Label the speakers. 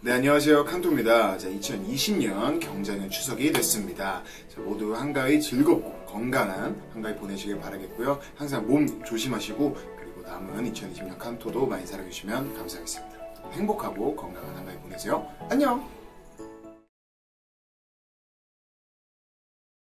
Speaker 1: 네, 안녕하세요. 칸토입니다. 자, 2020년 경자년 추석이 됐습니다. 자, 모두 한가위 즐겁고 건강한 한가위 보내시길 바라겠고요. 항상 몸 조심하시고, 그리고 남은 2020년 칸토도 많이 사랑해주시면 감사하겠습니다. 행복하고 건강한 한가위 보내세요. 안녕!